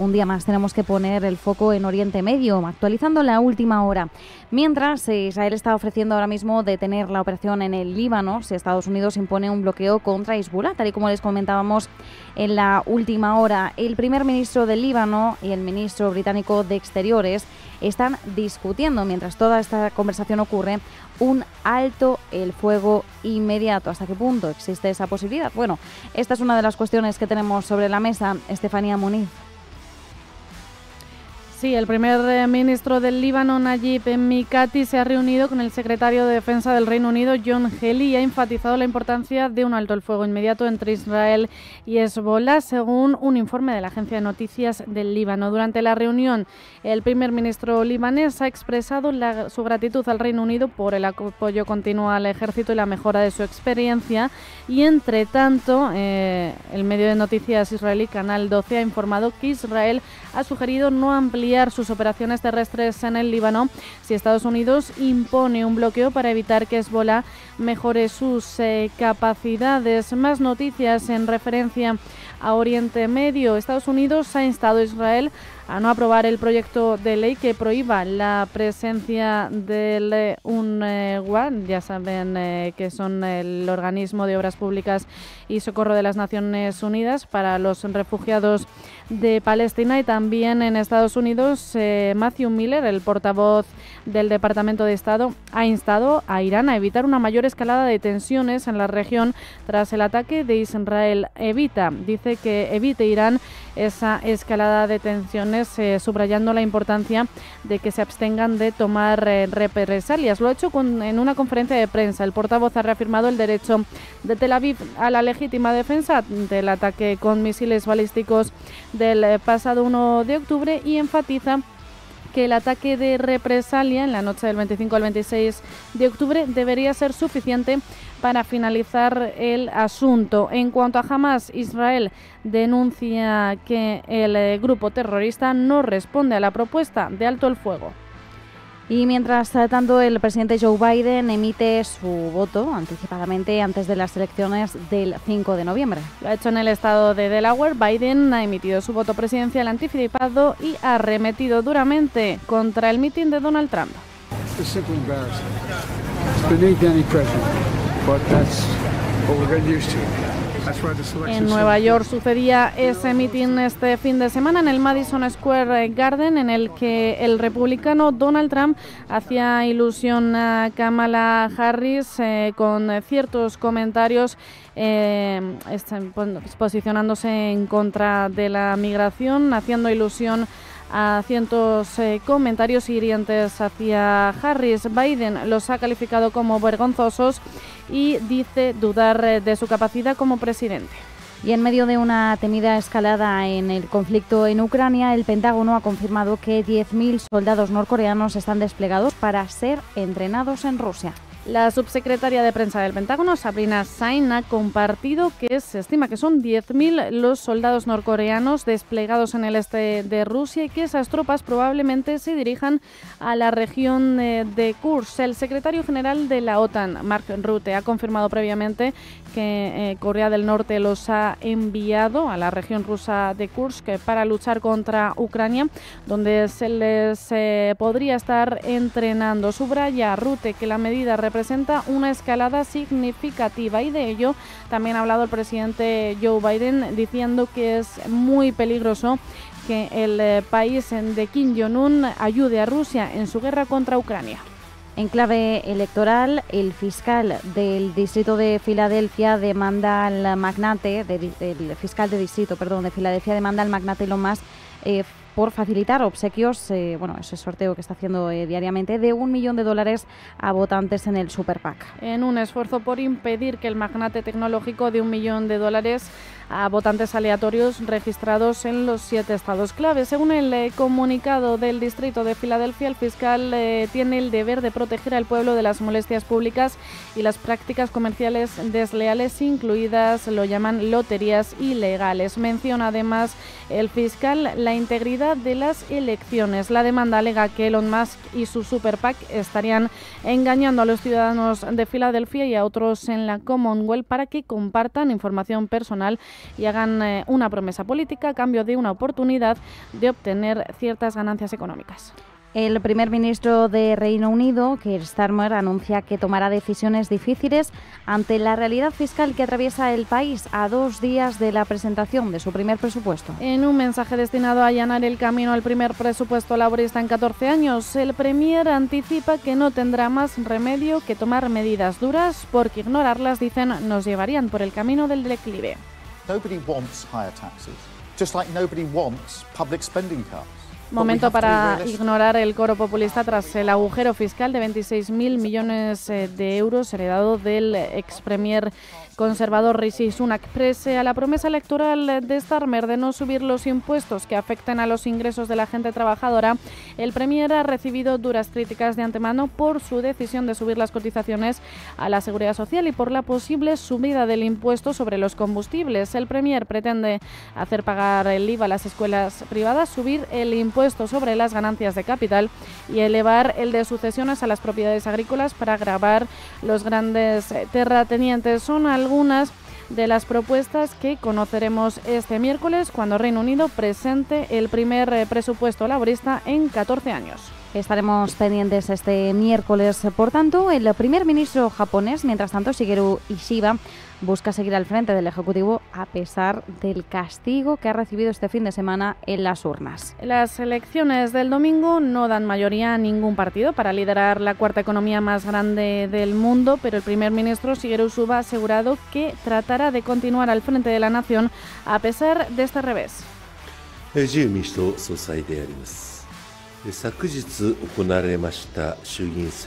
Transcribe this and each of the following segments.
un día más tenemos que poner el foco en Oriente Medio, actualizando la última hora. Mientras eh, Israel está ofreciendo ahora mismo detener la operación en el Líbano si Estados Unidos impone un bloqueo contra Hezbollah, tal y como les comentábamos en la última hora. El primer ministro del Líbano y el ministro británico de Exteriores están discutiendo, mientras toda esta conversación ocurre, un alto el fuego inmediato. ¿Hasta qué punto existe esa posibilidad? Bueno, esta es una de las cuestiones que tenemos sobre la mesa. Estefanía Muniz. Sí, el primer eh, ministro del Líbano, Najib Mikati, se ha reunido con el secretario de Defensa del Reino Unido, John Healy, y ha enfatizado la importancia de un alto el fuego inmediato entre Israel y Hezbollah, según un informe de la agencia de noticias del Líbano. Durante la reunión, el primer ministro libanés ha expresado su gratitud al Reino Unido por el apoyo continuo al ejército y la mejora de su experiencia. Y entre tanto, eh, el medio de noticias israelí Canal 12 ha informado que Israel ha sugerido no ampliar sus operaciones terrestres en el Líbano si Estados Unidos impone un bloqueo para evitar que Hezbollah mejore sus eh, capacidades. Más noticias en referencia a Oriente Medio. Estados Unidos ha instado a Israel a no aprobar el proyecto de ley que prohíba la presencia del UNRWA, ya saben eh, que son el organismo de obras públicas y socorro de las Naciones Unidas para los refugiados de Palestina y también en Estados Unidos eh, Matthew Miller, el portavoz del Departamento de Estado, ha instado a Irán a evitar una mayor escalada de tensiones en la región tras el ataque de Israel. Evita, dice que evite Irán esa escalada de tensiones, eh, subrayando la importancia de que se abstengan de tomar eh, represalias. Lo ha hecho en una conferencia de prensa. El portavoz ha reafirmado el derecho de Tel Aviv a la legítima defensa del ataque con misiles balísticos del eh, pasado 1 de octubre y enfatiza que el ataque de represalia en la noche del 25 al 26 de octubre debería ser suficiente para finalizar el asunto. En cuanto a Hamas, Israel denuncia que el eh, grupo terrorista no responde a la propuesta de alto el fuego. Y mientras tanto, el presidente Joe Biden emite su voto anticipadamente antes de las elecciones del 5 de noviembre. Lo ha hecho en el estado de Delaware. Biden ha emitido su voto presidencial anticipado y ha arremetido duramente contra el mitin de Donald Trump. En Nueva York sucedía ese mitin este fin de semana en el Madison Square Garden en el que el republicano Donald Trump hacía ilusión a Kamala Harris eh, con ciertos comentarios eh, posicionándose en contra de la migración, haciendo ilusión a cientos eh, comentarios hirientes hacia Harris. Biden los ha calificado como vergonzosos y dice dudar eh, de su capacidad como presidente. Y en medio de una temida escalada en el conflicto en Ucrania, el Pentágono ha confirmado que 10.000 soldados norcoreanos están desplegados para ser entrenados en Rusia. La subsecretaria de prensa del Pentágono, Sabrina Sain, ha compartido que se estima que son 10.000 los soldados norcoreanos desplegados en el este de Rusia y que esas tropas probablemente se dirijan a la región eh, de Kursk. El secretario general de la OTAN, Mark Rutte, ha confirmado previamente que eh, Corea del Norte los ha enviado a la región rusa de Kursk para luchar contra Ucrania, donde se les eh, podría estar entrenando. Subraya Rutte que la medida representa una escalada significativa y de ello también ha hablado el presidente Joe Biden diciendo que es muy peligroso que el eh, país de Kim Jong-un ayude a Rusia en su guerra contra Ucrania. En clave electoral, el fiscal del distrito de Filadelfia demanda al magnate, del fiscal de distrito, perdón, de Filadelfia demanda al magnate Elon Musk eh, por facilitar obsequios, eh, bueno, ese sorteo que está haciendo eh, diariamente, de un millón de dólares a votantes en el Super PAC. En un esfuerzo por impedir que el magnate tecnológico de un millón de dólares a votantes aleatorios registrados en los siete estados clave. Según el eh, comunicado del Distrito de Filadelfia, el fiscal tiene el deber de proteger al pueblo de las molestias públicas y las prácticas comerciales desleales, incluidas, lo llaman, loterías ilegales. Menciona además el fiscal la integridad de las elecciones. La demanda alega que Elon Musk y su super PAC estarían engañando a los ciudadanos de Filadelfia y a otros en la Commonwealth para que compartan información personal y hagan eh, una promesa política a cambio de una oportunidad de obtener ciertas ganancias económicas. El primer ministro de Reino Unido, Keir Starmer, anuncia que tomará decisiones difíciles ante la realidad fiscal que atraviesa el país a dos días de la presentación de su primer presupuesto. En un mensaje destinado a allanar el camino al primer presupuesto laborista en 14 años, el Premier anticipa que no tendrá más remedio que tomar medidas duras porque ignorarlas, dicen, nos llevarían por el camino del declive. Nobody wants higher taxes, just like nobody wants public spending cuts. Momento para ignorar el coro populista tras el agujero fiscal de 26.000 millones eh, de euros heredado del ex premier conservador Rishi Sunak prese a la promesa electoral de Starmer de no subir los impuestos que afecten a los ingresos de la gente trabajadora, el Premier ha recibido duras críticas de antemano por su decisión de subir las cotizaciones a la seguridad social y por la posible subida del impuesto sobre los combustibles. El Premier pretende hacer pagar el IVA a las escuelas privadas, subir el impuesto sobre las ganancias de capital y elevar el de sucesiones a las propiedades agrícolas para agravar los grandes terratenientes. Son algunas de las propuestas que conoceremos este miércoles cuando Reino Unido presente el primer eh, presupuesto laborista en 14 años. Estaremos pendientes este miércoles. Por tanto, el primer ministro japonés, mientras tanto, Shigeru Ishiba, busca seguir al frente del Ejecutivo a pesar del castigo que ha recibido este fin de semana en las urnas. Las elecciones del domingo no dan mayoría a ningún partido para liderar la cuarta economía más grande del mundo, pero el primer ministro Shigeru Suba ha asegurado que tratará de continuar al frente de la nación a pesar de este revés.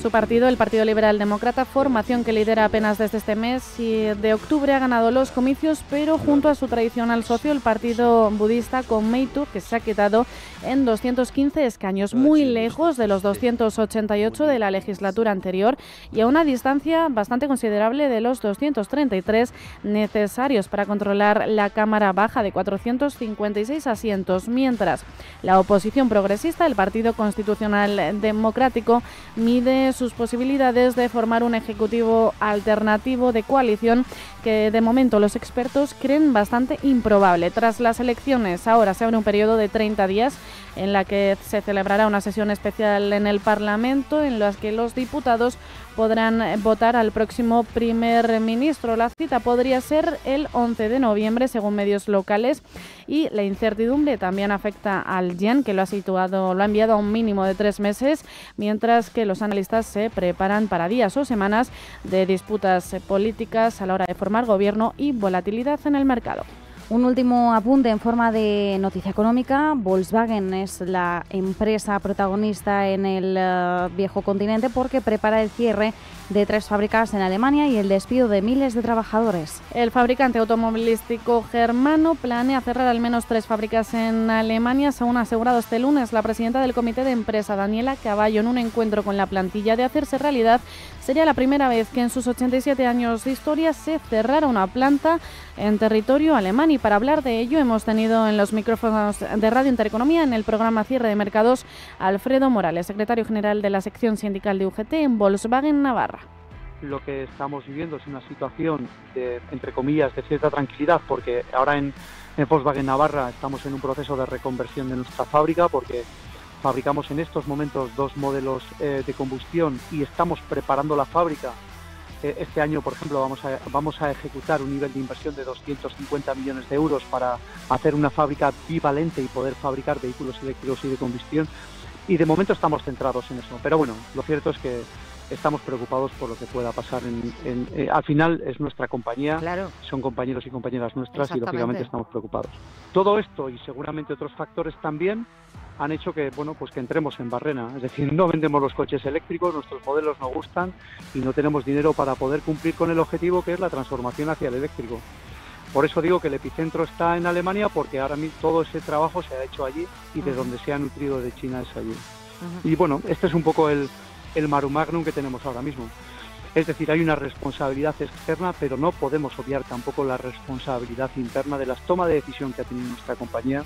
Su partido, el Partido Liberal Demócrata, formación que lidera apenas desde este mes y de octubre ha ganado los comicios, pero junto a su tradicional socio, el Partido Budista con Meitu, que se ha quedado en 215 escaños, muy lejos de los 288 de la legislatura anterior y a una distancia bastante considerable de los 233 necesarios para controlar la Cámara Baja de 456 asientos, mientras la oposición progresista, el Partido Partido Constitucional Democrático mide sus posibilidades de formar un ejecutivo alternativo de coalición que de momento los expertos creen bastante improbable. Tras las elecciones ahora se abre un periodo de 30 días en la que se celebrará una sesión especial en el Parlamento en la que los diputados podrán votar al próximo primer ministro. La cita podría ser el 11 de noviembre, según medios locales, y la incertidumbre también afecta al yen, que lo ha situado, lo ha enviado a un mínimo de tres meses, mientras que los analistas se preparan para días o semanas de disputas políticas a la hora de formar gobierno y volatilidad en el mercado. Un último apunte en forma de noticia económica. Volkswagen es la empresa protagonista en el eh, viejo continente porque prepara el cierre de tres fábricas en Alemania y el despido de miles de trabajadores. El fabricante automovilístico germano planea cerrar al menos tres fábricas en Alemania, según ha asegurado este lunes la presidenta del comité de empresa, Daniela Caballo, en un encuentro con la plantilla. De hacerse realidad, sería la primera vez que en sus 87 años de historia se cerrara una planta en territorio alemán. Y para hablar de ello, hemos tenido en los micrófonos de Radio Intereconomía en el programa Cierre de Mercados Alfredo Morales, secretario general de la sección sindical de UGT en Volkswagen Navarra lo que estamos viviendo es una situación de, entre comillas, de cierta tranquilidad, porque ahora en, Volkswagen Navarra estamos en un proceso de reconversión de nuestra fábrica, porque fabricamos en estos momentos dos modelos eh, de combustión y estamos preparando la fábrica. Eh, este año, por ejemplo, vamos a, vamos a ejecutar un nivel de inversión de 250 millones de euros para hacer una fábrica bivalente y poder fabricar vehículos eléctricos y de combustión. Y de momento estamos centrados en eso. Pero bueno, lo cierto es que estamos preocupados por lo que pueda pasar. En, eh, al final es nuestra compañía, son compañeros y compañeras nuestras y lógicamente estamos preocupados. Todo esto y seguramente otros factores también han hecho que bueno pues que entremos en barrena, es decir, no vendemos los coches eléctricos, nuestros modelos no gustan y no tenemos dinero para poder cumplir con el objetivo que es la transformación hacia el eléctrico. Por eso digo que el epicentro está en Alemania porque ahora mismo todo ese trabajo se ha hecho allí y de donde se ha nutrido de China es allí. Y bueno, este es un poco el, el marumagnum que tenemos ahora mismo. Es decir, hay una responsabilidad externa, pero no podemos obviar tampoco la responsabilidad interna de las tomas de decisión que ha tenido nuestra compañía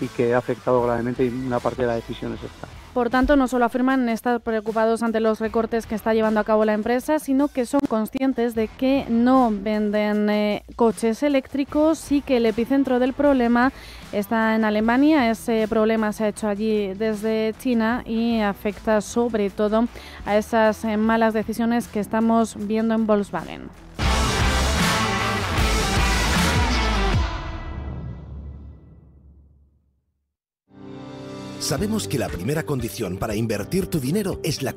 y que ha afectado gravemente una parte de la decisión es esta. Por tanto, no solo afirman estar preocupados ante los recortes que está llevando a cabo la empresa, sino que son conscientes de que no venden eh, coches eléctricos y que el epicentro del problema está en Alemania. Ese problema se ha hecho allí desde China y afecta sobre todo a esas eh, malas decisiones que estamos viendo en Volkswagen. Sabemos que la primera condición para invertir tu dinero es la